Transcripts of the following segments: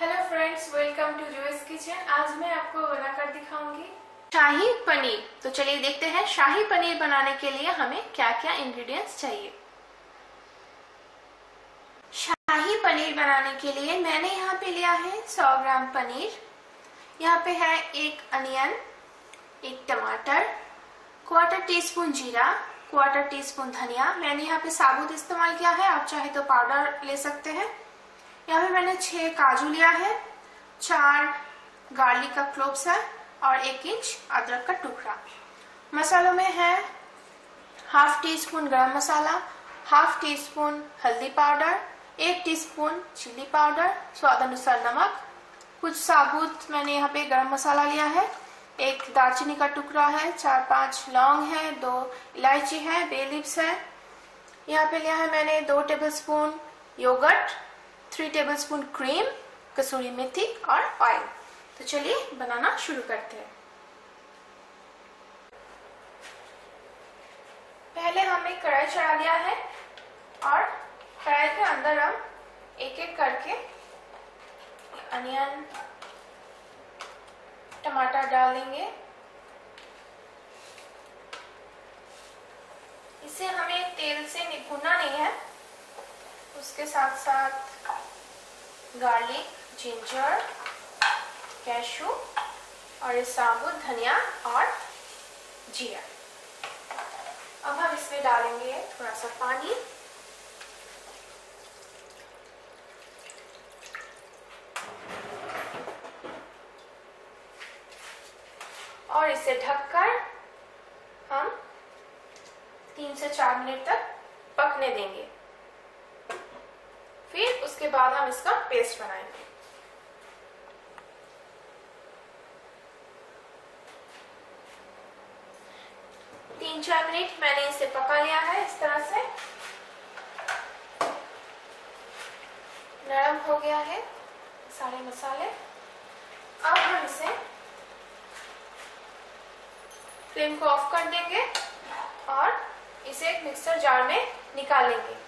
Hello friends welcome to Joyce kitchen आज मैं आपको बनाकर दिखाऊँगी। शाही पनीर। तो चलिए देखते हैं शाही पनीर बनाने के लिए हमें क्या क्या इंग्रेडिएंट्स चाहिए। शाही पनीर बनाने के लिए मैंने यहाँ पे लिया है 100 ग्राम पनीर। यहाँ पे है एक अनियन, एक टमाटर क्वार्टर टी स्पून जीरा क्वार्टर टी स्पून धनिया। मैंने यहाँ पे साबुत इस्तेमाल किया है। आप चाहे तो पाउडर ले सकते हैं। यहाँ पे मैंने छह काजू लिया है, चार गार्लिक का क्लोव्स है और एक इंच अदरक का टुकड़ा। मसालों में है half teaspoon garam masala half teaspoon हल्दी पाउडर, एक टीस्पून चिली पाउडर, स्वाद अनुसार नमक। कुछ साबुत मैंने यहाँ पे गरम मसाला लिया है, एक दालचीनी का टुकड़ा है, चार पाँच लौंग है, दो इलायची है, बे लिप्स है। यहाँ पे लिया है मैंने दो tablespoon yogurt three tablespoon cream kasuri methi और ऑयल तो चलिए, बनाना शुरू करते हैं। पहले हमने कढ़ाई चढ़ा दिया है और कढ़ाई के अंदर हम एक एक करके अनियन टमाटर डाल देंगे इसे हमें तेल से भुना नहीं है। उसके साथ साथ गार्लिक जिंजर कैशू और साबुत धनिया और जीरा। अब हम इसमें डालेंगे थोड़ा सा पानी। और इसे ढककर हम तीन से चार मिनट तक पकने देंगे। उसके बाद हम इसका पेस्ट बनाएँगे। तीन चार मिनट मैंने इसे पका लिया है इस तरह से। नरम हो गया है सारे मसाले। अब हम इसे फ्लेम को ऑफ़ कर देंगे और इसे एक मिक्सर जार में निकाल लेंगे।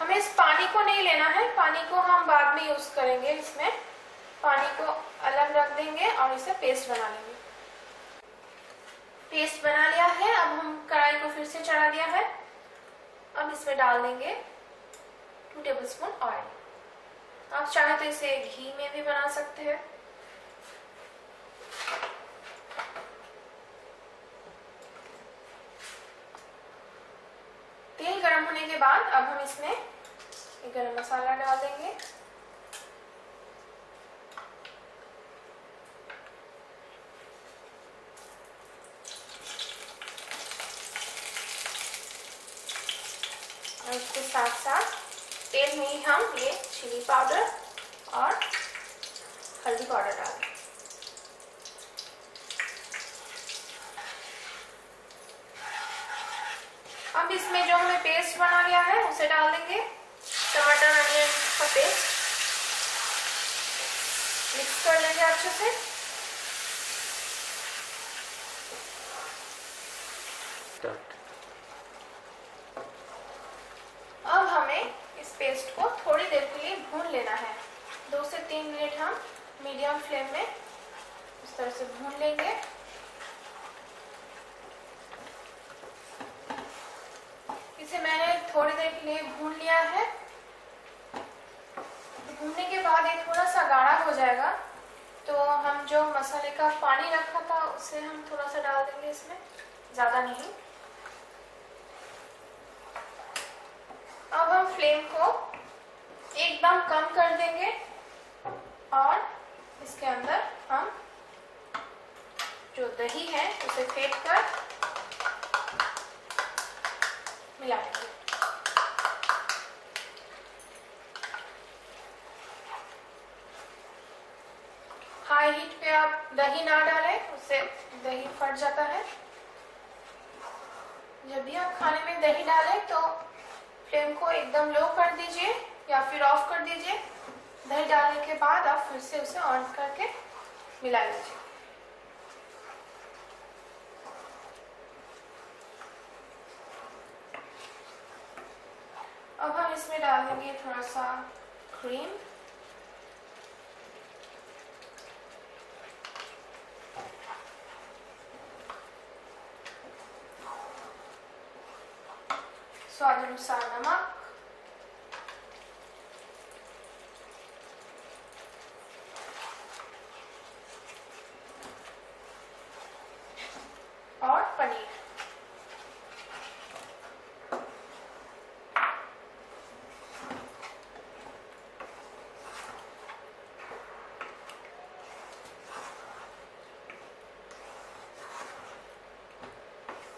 हमें इस पानी को नहीं लेना है। पानी को हम बाद में यूज़ करेंगे इसमें। पानी को अलग रख देंगे और इसे पेस्ट बना लेंगे। पेस्ट बना लिया है। अब हम कढ़ाई को फिर से चढ़ा दिया है। अब इसमें डाल देंगे टू टेबल स्पून ऑयल आप चाहे तो इसे घी में भी बना सकते हैं। के बाद अब हम इसमें गरम मसाला डाल देंगे। और इसके साथ साथ तेल में ही हम ये चिली पाउडर और हल्दी पाउडर डाल अब इसमें जो हमने पेस्ट बना लिया है, उसे डाल देंगे। टमाटर अनियन का पेस्ट मिक्स कर लेंगे अच्छे से। अब हमें इस पेस्ट को थोड़ी देर के लिए भून लेना है। दो से तीन मिनट हम मीडियम फ्लेम में इस तरह से भून लेंगे इसे मैंने लिए भून लिया है। भूनने के बाद ये थोड़ा सा गाढ़ा हो जाएगा। तो हम जो मसाले का पानी रखा था, उसे हम थोड़ा सा डाल देंगे इसमें। ज़्यादा नहीं। अब हम फ्लेम को एकदम कम कर देंगे और इसके अंदर हम जो दही है, उसे फेंक कर मिला लेंगे हाई हीट पे आप दही ना डालें, उससे दही फट जाता है। जब भी आप खाने में दही डालें तो फ्लेम को एकदम लो कर दीजिए या फिर ऑफ़ कर दीजिए। दही डालने के बाद आप फिर से उसे ऑन करके मिला लीजिए। अब हम इसमें डाल देंगे थोड़ा सा क्रीम स्वाद अनुसार नमक और पनीर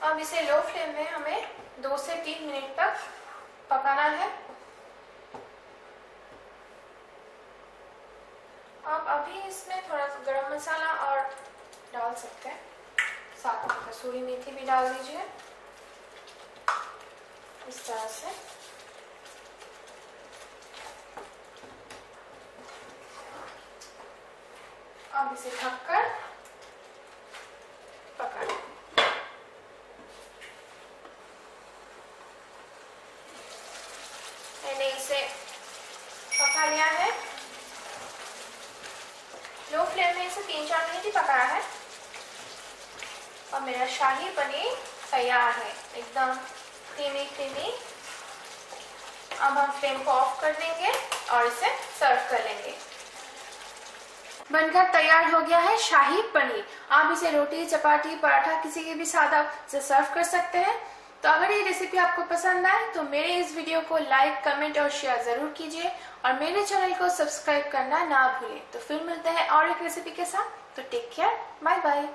अब इसे लो फ्लेम में हमें दो से तीन मिनट तक पकाना है। आप अभी इसमें थोड़ा सा गरम मसाला और डाल सकते हैं। साथ में कसूरी मेथी भी डाल दीजिए। इस तरह से। अब इसे ढककर पका मैंने इसे पका लिया है। लो फ्लेम में इसे तीन चार मिनट ही पकाया है। और मेरा शाही पनीर तैयार है, एकदम धीमी धीमी अब हम फ्लेम को ऑफ़ कर देंगे और इसे सर्व कर लेंगे। बनकर तैयार हो गया है शाही पनीर। आप इसे रोटी, चपाती, पराठा, किसी के भी साथ आप सर्व कर सकते हैं। तो अगर ये रेसिपी आपको पसंद आए तो मेरे इस वीडियो को लाइक कमेंट और शेयर ज़रूर कीजिए और मेरे चैनल को सब्सक्राइब करना ना भूलें। तो फिर मिलते हैं और एक रेसिपी के साथ। तो टेक केयर बाय बाय